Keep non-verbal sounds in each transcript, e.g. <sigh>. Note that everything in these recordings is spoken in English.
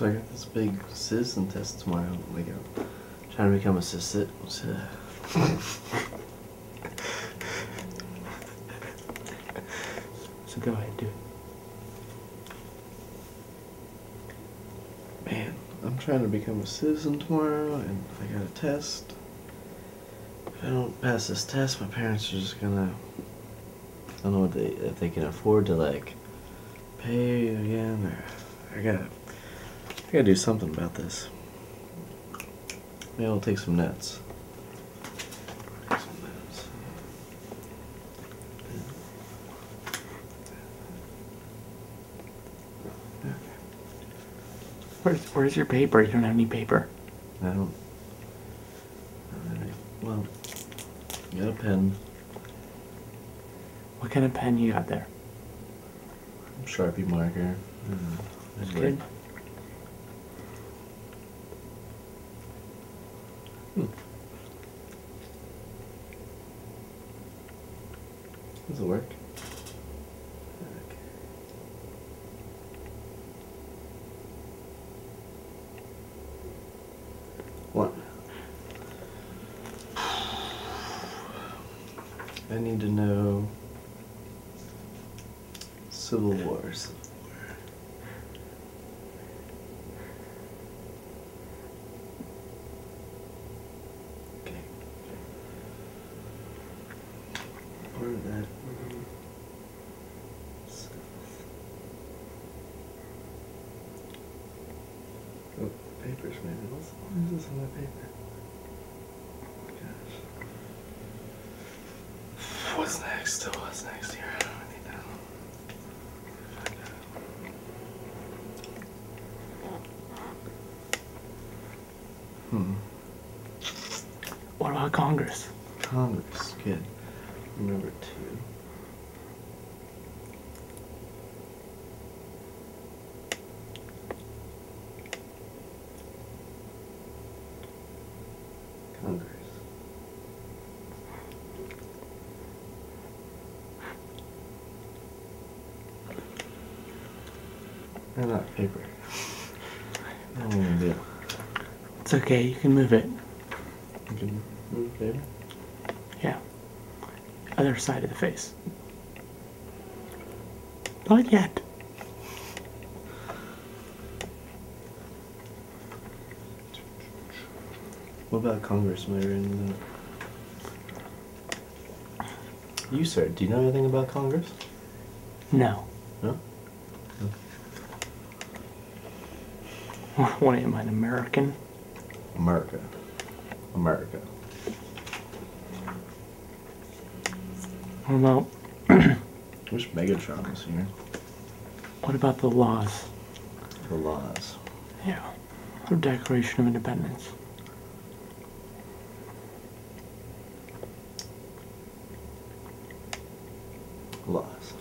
So I got this big citizen test tomorrow. Like I'm trying to become a citizen. So go ahead, do it. Man, I'm trying to become a citizen tomorrow, and I got a test. If I don't pass this test, my parents are just gonna. I don't know they if they can afford to like pay again, or I gotta. I gotta do something about this. Maybe I'll take some nets. Take some nets. Okay. Where's, where's your paper? You don't have any paper. I don't. Alright, well, got a pen, What kind of pen you got there? Sharpie marker. Uh, That's good. Does it work? Okay. What? I need to know Civil War. Civil War. Okay. Did that? South. Oh, papers, maybe. What's, what is this on my paper? Gosh. What's next? What's next here? I need to find out. Hmm. What about Congress? Congress, good. Number two. Congress. Not paper. I don't want to do. It's okay, you can move it. You can move paper. Yeah. Other side of the face. Not yet. What about congress Congressman? You, sir, do you know anything about Congress? No. No? <laughs> What am I, an American? America. America. What <clears throat> about Wish Megatron was here. what about the laws? The laws. Yeah. The Declaration of Independence. Laws.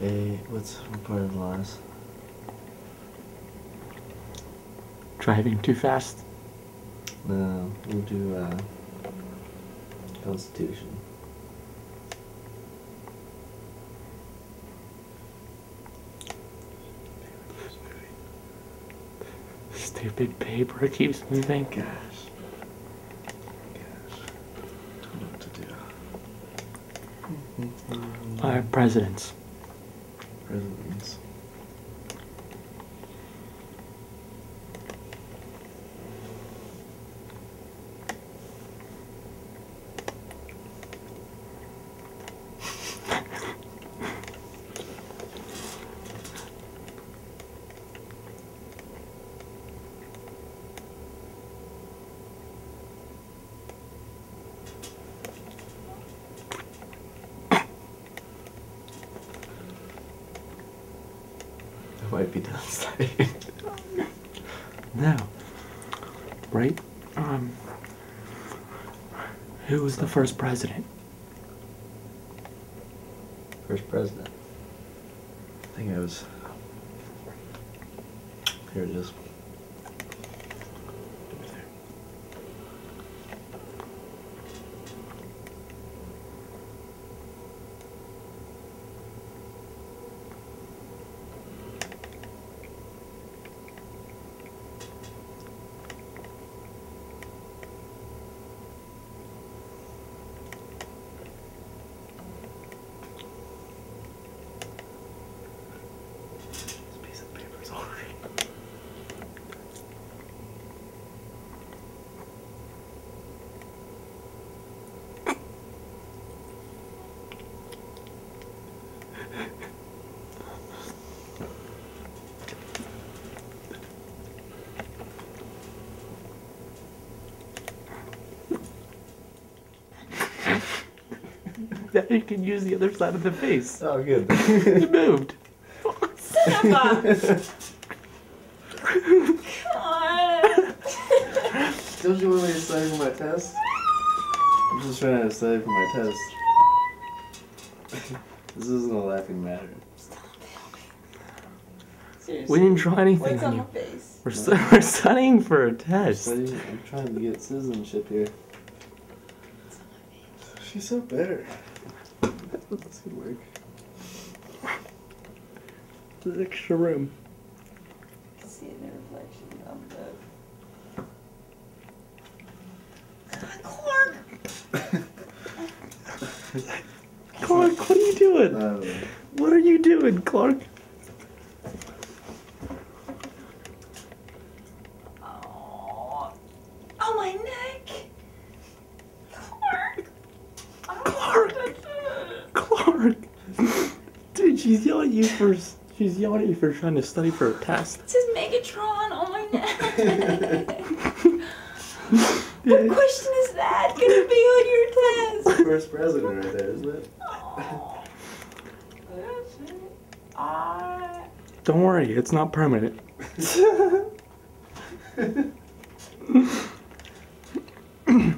Hey, what's what part of laws? Driving too fast. No, we'll do uh, Constitution. Stupid paper keeps moving. Gosh. Gosh. Don't know what to do. Our presidents. Presidents. Be. Right? Um. Who was the first president? First president. I think it was. Here it is. <laughs> you can use the other side of the face. Oh, good. <laughs> It moved. Son of a- God. Don't you want me to study for my test? I'm just trying to study for my test. <laughs> this isn't a laughing matter. Seriously. We didn't draw anything What's on on you. face? We're, stu- we're studying for a test. Studying, I'm trying to get citizenship here. She's so better. That's good work. The extra room. See the reflection of the. God, Clark! Clark, what are you doing? Um, What are you doing, Clark? Oh, oh my neck! Clark! I don't Clark. want to touch it. Clark! Dude, she's yelling at you for she's yelling at you for trying to study for a test. It says Megatron on my neck. <laughs> what question is that gonna be on your test? first president right there, isn't it? Oh, it. I. Don't worry, it's not permanent. <laughs> <laughs>